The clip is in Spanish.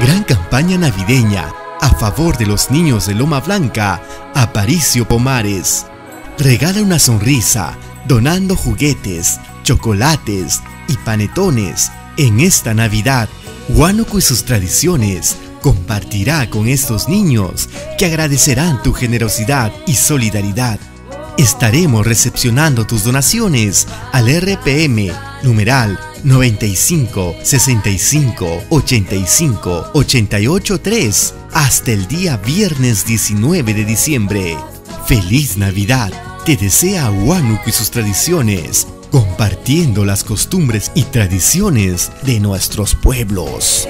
Gran campaña navideña a favor de los niños de Loma Blanca, Aparicio Pomares. Regala una sonrisa donando juguetes, chocolates y panetones. En esta Navidad, Huánuco y sus tradiciones compartirá con estos niños que agradecerán tu generosidad y solidaridad. Estaremos recepcionando tus donaciones al RPM numeral 95 65 85 88 3 hasta el día viernes 19 de diciembre. ¡Feliz Navidad! Te desea Huánuco y sus tradiciones, compartiendo las costumbres y tradiciones de nuestros pueblos.